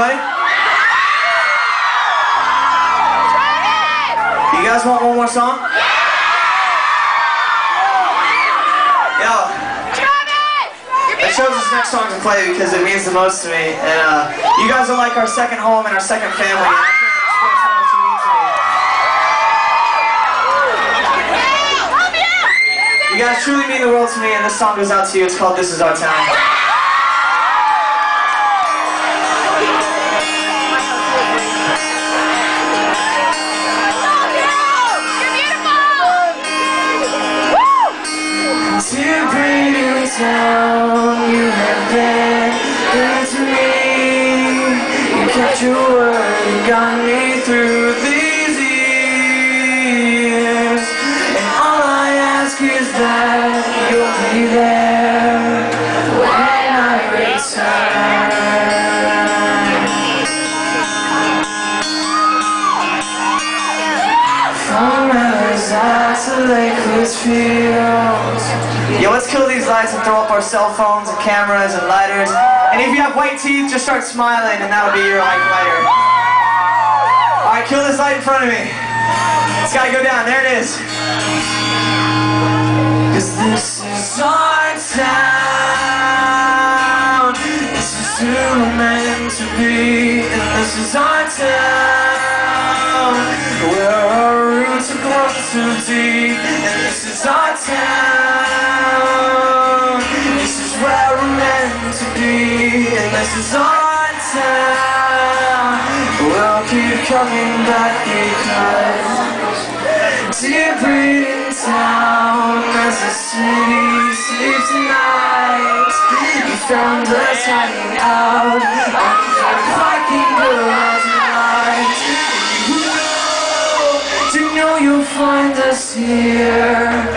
You guys want one more song? Yo, I chose this next song to play because it means the most to me. And uh, you guys are like our second home and our second family. you. You guys truly mean the world to me, and this song goes out to you. It's called This Is Our Town. Town, you have been good to me. You kept your word and got me through these years. And all I ask is that Lakewood Fields. Yeah, let's kill these lights and throw up our cell phones and cameras and lighters. And if you have white teeth, just start smiling and that'll be your like lighter. Alright, kill this light in front of me. It's gotta go down. There it is. Cause this is our town. This is who we're meant to be. And this is our town. Where our roots are grown so deep. Is our town. We'll keep coming back because Dear Bradenton town. As the city sleeps tonight You found us hanging out. On the parking garage night. You know, you know you'll find us here